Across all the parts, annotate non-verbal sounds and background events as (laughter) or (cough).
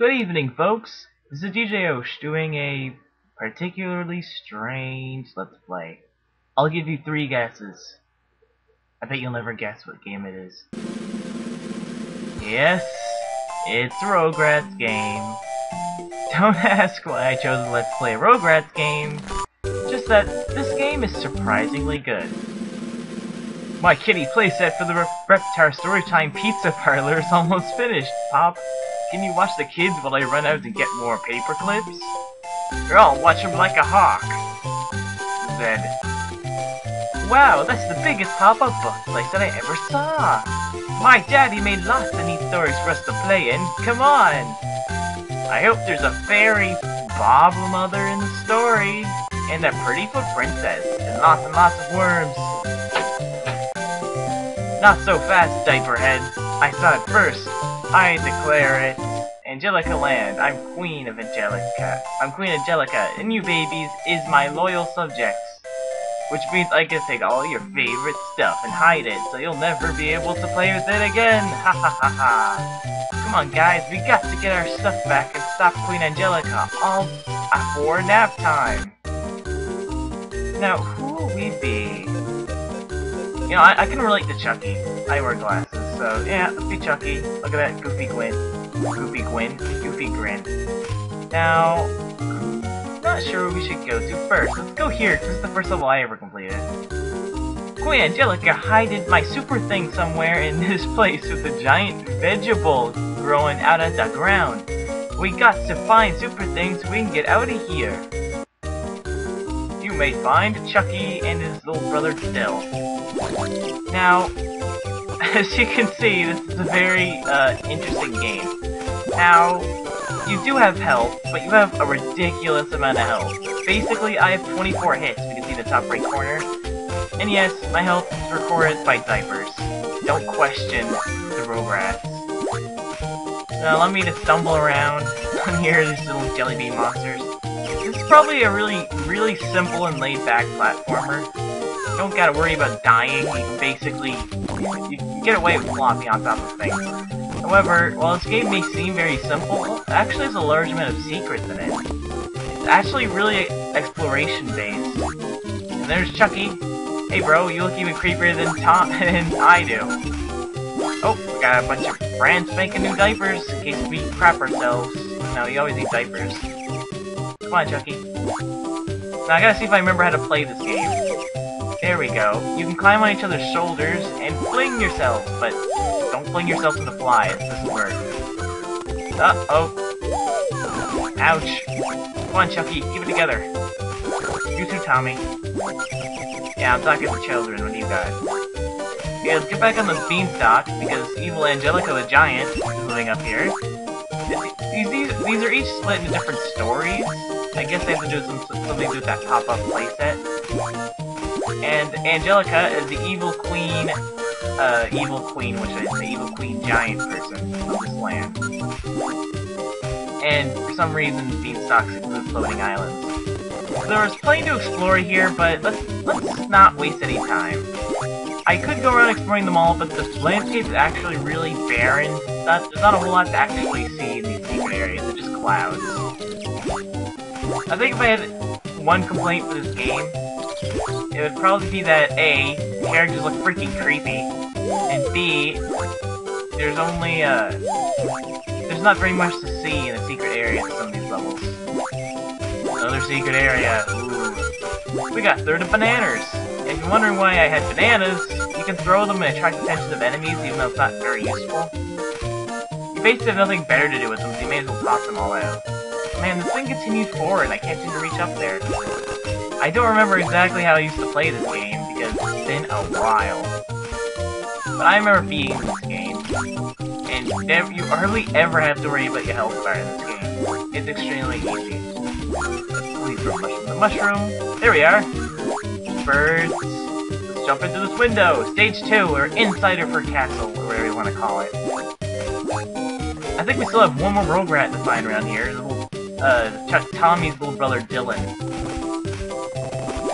Good evening, folks. This is DJ Yosh doing a particularly strange Let's Play. I'll give you three guesses. I bet you'll never guess what game it is. Yes, it's Rugrats game. Don't (laughs) ask why I chose a Let's Play Rugrats game, just that this game is surprisingly good. My kitty playset for the Reptar Storytime Pizza Parlor is almost finished, Pop. Can you watch the kids while I run out to get more paper clips? I'll watch them like a hawk. Zed. Wow, that's the biggest pop-up place that I ever saw. My daddy made lots of neat stories for us to play in. Come on. I hope there's a fairy Bob mother in the story, and a pretty foot princess, and lots and lots of worms. Not so fast, Diaperhead. I saw it first. I declare it. Angelica Land. I'm Queen of Angelica. I'm Queen Angelica, and you babies is my loyal subjects. Which means I can take all your favorite stuff and hide it, so you'll never be able to play with it again. (laughs) Ha ha ha ha. Come on, guys, we got to get our stuff back and stop Queen Angelica all before nap time. Now, who will we be? You know, I, I can relate to Chucky. I wear glasses, so yeah, let's be Chucky. Look at that goofy Gwen. Goofy Gwen. Goofy grin. Now, not sure we should go to first. Let's go here, because it's the first level I ever completed. Queen Angelica hided my super thing somewhere in (laughs) this place with a giant vegetable growing out of the ground. We got to find super things so we can get out of here. You may find Chucky and his little brother Dil. Now, (laughs) as you can see, this is a very uh, interesting game. Now, you do have health, but you have a ridiculous amount of health. Basically, I have 24 hits, you can see the top right corner. And yes, my health is recorded by diapers. Don't question the Rugrats. Now, let me to stumble around (laughs) on here, these little jelly bean monsters. This is probably a really, really simple and laid-back platformer. You don't gotta worry about dying, you can basically... You can get away with flopping on top of things. However, while this game may seem very simple, it actually has a large amount of secrets in it. It's actually really exploration-based. And there's Chucky. Hey bro, you look even creepier than Tom (laughs) than I do. Oh, we got a bunch of brand spanking new diapers in case we crap ourselves. No, you always need diapers. Come on, Chucky. Now I gotta see if I remember how to play this game. There we go. You can climb on each other's shoulders and fling yourself, but don't fling yourself into flies. This doesn't work. Uh-oh. Ouch. Come on, Chucky. Keep it together. You too, Tommy. Yeah, I'm talking to children. Do you guys? Yeah, let's get back on the beanstalk, because evil Angelica the Giant is living up here. These, these, these are each split into different stories. I guess they have to do some, something to do with that pop-up playset. And Angelica is the evil queen, uh, evil queen, which is the evil queen giant person of this land. And for some reason, beanstalks include floating islands. So there's plenty to explore here, but let's let's not waste any time. I could go around exploring them all, but the landscape is actually really barren. There's not a whole lot to actually see in these secret areas, it's just clouds. I think if I had one complaint for this game, it would probably be that A, characters look freaking creepy, and B, there's only, uh, there's not very much to see in the secret areas of some of these levels. Another secret area, ooh. We got 30 bananas! If you're wondering why I had bananas, you can throw them and attract the attention of enemies even though it's not very useful. You basically have nothing better to do with them, so you may as well toss them all out. Man, this thing continues forward I can't seem to reach up there. I don't remember exactly how I used to play this game, because it's been a while. But I remember beating this game, and you hardly ever have to worry about your health bar in this game. It's extremely easy. Let's leave mushroom. The mushroom! There we are! Birds! Let's jump into this window! Stage 2, or Insider for Castle, whatever you want to call it. I think we still have one more Rugrat to find around here. Uh, Tommy's little brother Dylan.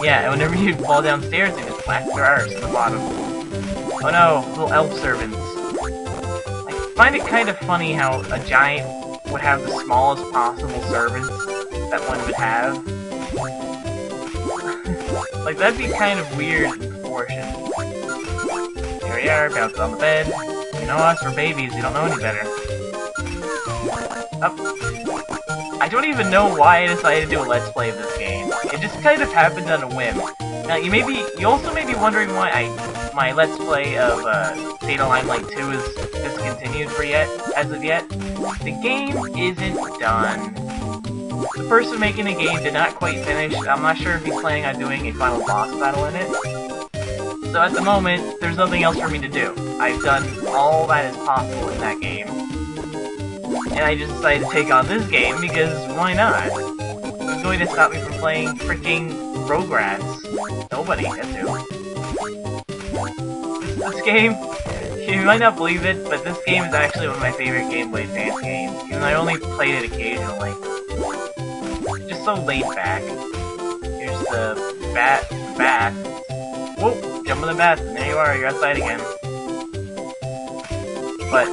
Yeah, and whenever you fall downstairs, they just whack their arse at the bottom. Oh no, little elf servants. I find it kind of funny how a giant would have the smallest possible servants that one would have. (laughs) like, that'd be kind of weird in proportion. Here we are, bouncing on the bed. You know us, we're babies, we don't know any better. Up. I don't even know why I decided to do a Let's Play of this game. It just kind of happened on a whim. Now, you may be, you also may be wondering why I, my Let's Play of, uh, Data Limelight 2 is discontinued for yet, as of yet. The game isn't done. The person making the game did not quite finish. I'm not sure if he's planning on doing a final boss battle in it. So at the moment, there's nothing else for me to do. I've done all that is possible in that game. And I just decided to take on this game because why not? Going to stop me from playing freaking Rugrats? Nobody has to. This game, you might not believe it, but this game is actually one of my favorite Game Boy Advance games, even though I only played it occasionally. Just so laid back. Here's the bat, bat. Whoa, jump on the bat, and there you are, you're outside again. But,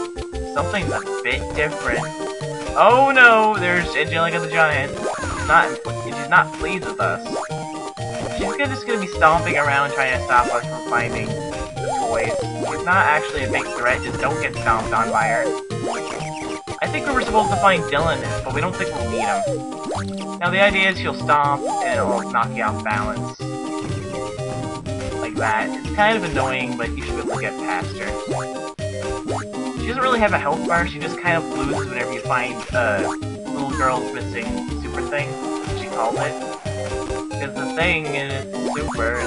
something's a bit different. Oh no, there's Angelica the Giant. Not, she's not pleased with us. She's just gonna be stomping around trying to stop us from finding the toys. She's not actually a big threat, just don't get stomped on by her. I think we were supposed to find Dylan, but we don't think we'll need him. Now the idea is she'll stomp, and it'll knock you off balance. Like that. It's kind of annoying, but you should be able to get past her. She doesn't really have a health bar, she just kind of loses whenever you find a uh, little girl's missing super thing, she called it. Because the thing is super...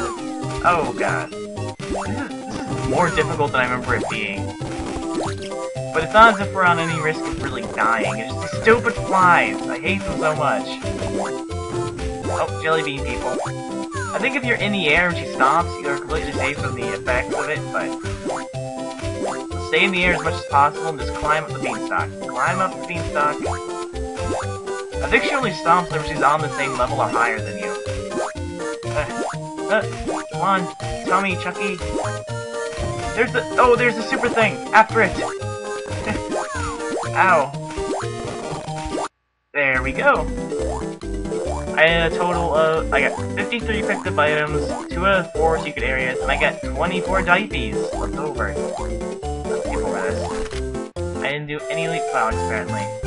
Oh god. This is, this is more difficult than I remember it being. But it's not as if we're on any risk of really dying, it's just these stupid flies! I hate them so much. Oh, jelly bean people. I think if you're in the air and she stops, you're completely safe from the effects of it, but Stay in the air as much as possible and just climb up the beanstalk. Climb up the beanstalk. I think she only stomps if she's on the same level or higher than you. Uh, uh, come on, Tommy, Chucky. There's the- oh, there's the super thing! After it! (laughs) Ow. There we go. I had a total of, I got 53 picked items, 2 out of 4 secret areas, and I got 24 diapies left over. I didn't do any leapfrogs, apparently.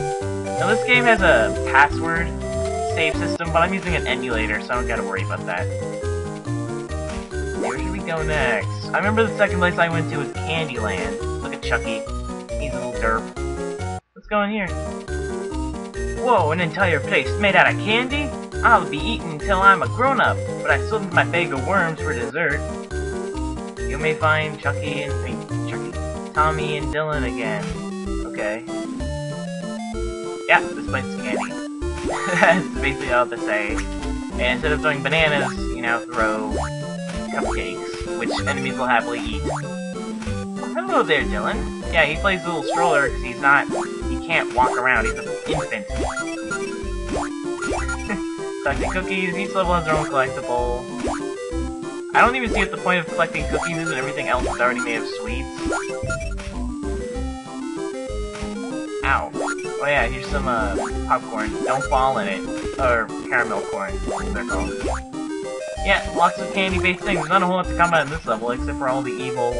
Now, this game has a password save system, but I'm using an emulator, so I don't gotta worry about that. Where should we go next? I remember the second place I went to was Candyland. Look at Chucky. He's a little derp. Let's go in here. Whoa, an entire place made out of candy? I'll be eating until I'm a grown-up, but I still need my bag of worms for dessert. You may find Chucky and... Chucky. Tommy and Dylan again. Okay. Yeah, this place is candy. That's basically all to say. And instead of throwing bananas, you now throw cupcakes, which enemies will happily eat. Hello there, Dylan. Yeah, he plays a little stroller because he's not, he can't walk around, he's an infant. (laughs) Collecting cookies, each level has their own collectible. I don't even see what the point of collecting cookies is and everything else is already made of sweets. Ow. Oh yeah, here's some uh, popcorn. Don't fall in it. Or caramel corn, they're called. Yeah, lots of candy-based things. Not a whole lot to combat in this level, except for all the evil,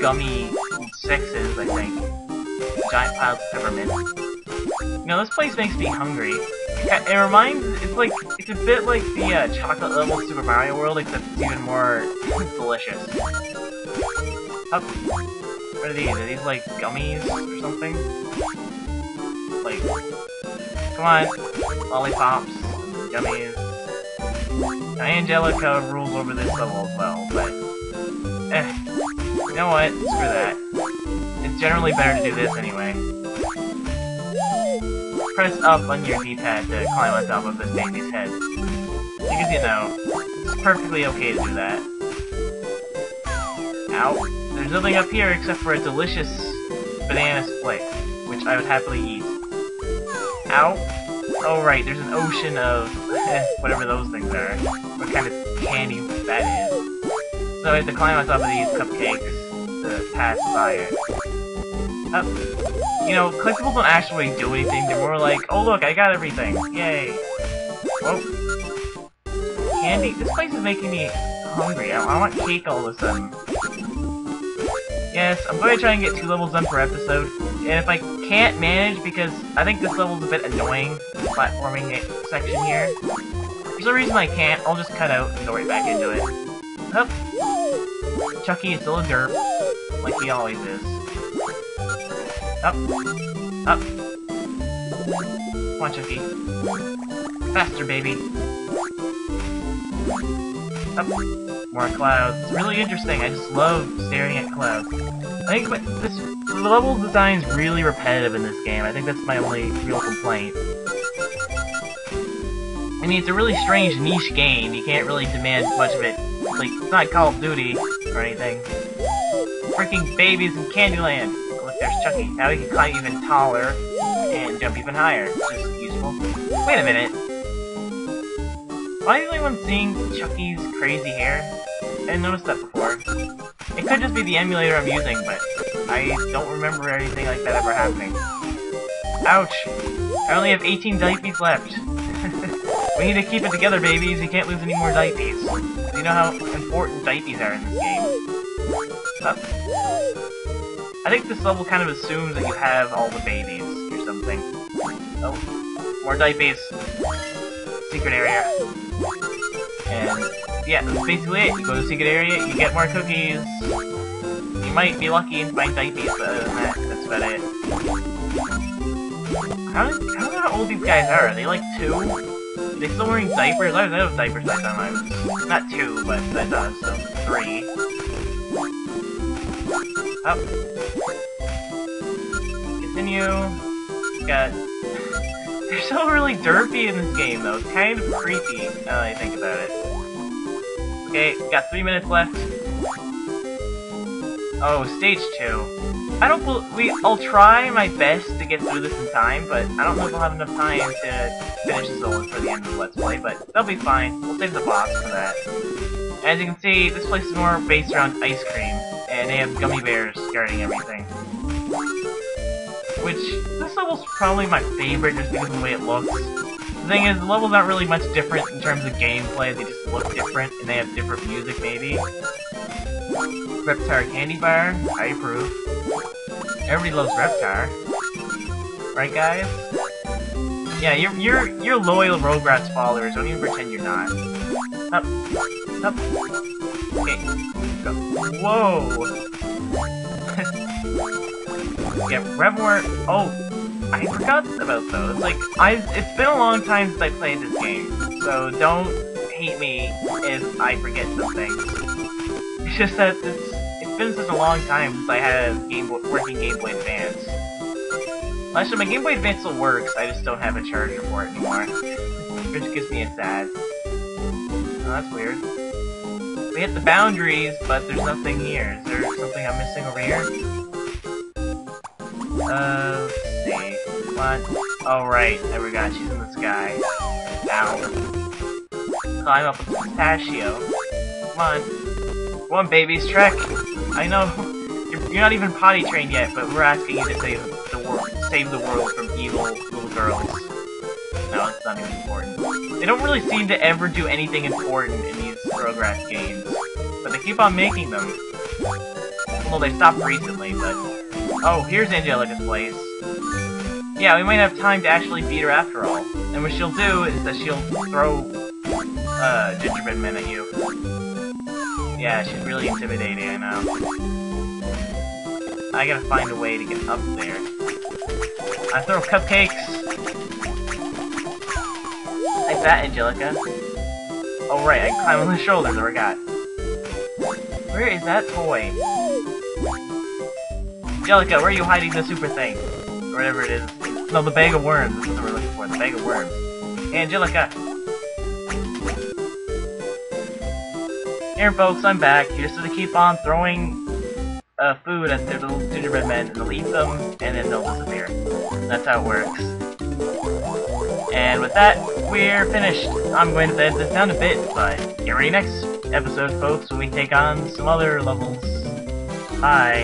gummy sexes, I think. Giant piles of peppermint. You know, this place makes me hungry. It reminds, it's like, it's a bit like the uh, chocolate level Super Mario World, except it's even more delicious. Up. What are these? Are these like gummies or something? Like, come on, lollipops, gummies. Now, Angelica rules over this level as well, but eh, you know what? Screw that. It's generally better to do this anyway. Press up on your D-pad to climb on top of this baby's head. Because you know, it's perfectly okay to do that. Ow. There's nothing up here except for a delicious banana split, which I would happily eat. Ow. Oh right, there's an ocean of eh, whatever those things are. What kind of candy that is. So I have to climb on top of these cupcakes to pass by it. Up. You know, collectibles don't actually do anything. They're more like, oh look, I got everything. Yay. Whoa. Candy. This place is making me hungry. I, I want cake all of a sudden. Yes, I'm going to try and get two levels done per episode. And if I can't manage, because I think this level's a bit annoying, platforming section here. For some reason I can't, I'll just cut out and go right back into it. Up. Chucky is still a derp, like he always is. Up. Up. Come on, Chucky. Faster, baby. Up. More clouds. It's really interesting. I just love staring at clouds. I think this the level design is really repetitive in this game. I think that's my only real complaint. I mean, it's a really strange niche game. You can't really demand much of it. Like, it's not Call of Duty or anything. Freaking babies in Candyland. Look, there's Chucky. Now he can climb even taller and jump even higher, is useful. Wait a minute. Am I the only one seeing Chucky's crazy hair? I didn't notice that before. It could just be the emulator I'm using, but I don't remember anything like that ever happening. Ouch! I only have 18 diapies left. (laughs) we need to keep it together, babies. You can't lose any more diapies. You know how important diapies are in this game. Up. I think this level kind of assumes that you have all the babies or something. Oh, more diapies. Secret area. And yeah, that's basically it. You go to the secret area, you get more cookies. Might be lucky and find diapies, but other than that, that's about it. How, I how old these guys are. Are they like two? Are they still wearing diapers? I was out of diapers last time I was... Not two, but that does, so three. Up. Continue. Got... They're so really derpy in this game, though. It's kind of creepy, now that I think about it. Okay, got three minutes left. Oh, stage two. I don't we. I'll try my best to get through this in time, but I don't know if we'll have enough time to finish this all for the end of Let's Play, but that'll be fine. We'll save the boss for that. As you can see, this place is more based around ice cream, and they have gummy bears guarding everything. Which, this level's probably my favorite just because of the way it looks. The thing is, the levels aren't really much different in terms of gameplay, they just look different, and they have different music, maybe. Reptar Candy Bar, I approve. Everybody loves Reptar. Right, guys? Yeah, you're, you're, you're loyal Rugrats followers, don't even pretend you're not. Up. Up. Okay. Go. Whoa! (laughs) yeah, Revmore... Oh, I forgot about those. Like, I it's been a long time since I played this game, so don't hate me if I forget some things. It's just that it's it's been such a long time since I had a Game working Game Boy Advance. Actually, my Game Boy Advance still works, I just don't have a charger for it anymore. Which gives me a sad. Oh, that's weird. We hit the boundaries, but there's nothing here. Is there something I'm missing over here? Uh, see. What? Oh, right. There we go. She's in the sky. Ow. Climb up a pistachio. Come on. Come on, babies. Trek! I know you're, you're not even potty trained yet, but we're asking you to save the world, save the world from evil little girls. No, it's not even important. They don't really seem to ever do anything important in these Rugrats games, but they keep on making them. Well, they stopped recently, but... Oh, here's Angelica's place. Yeah, we might have time to actually beat her after all. And what she'll do is that she'll throw, uh, Gingerbread Men at you. Yeah, she's really intimidating, I know. I gotta find a way to get up there. I throw cupcakes! Like that, Angelica. Oh right, I climb on the shoulders, I forgot. Where is that toy? Angelica, where are you hiding the super thing? Or whatever it is. No, the bag of worms. That's what we're looking for. The bag of worms. Angelica! Here, folks, I'm back. Here so to keep on throwing uh, food at their little gingerbread men, and they'll eat them, and then they'll disappear. That's how it works. And with that, we're finished. I'm going to edit this down a bit, but get ready next episode, folks, when we take on some other levels. Bye.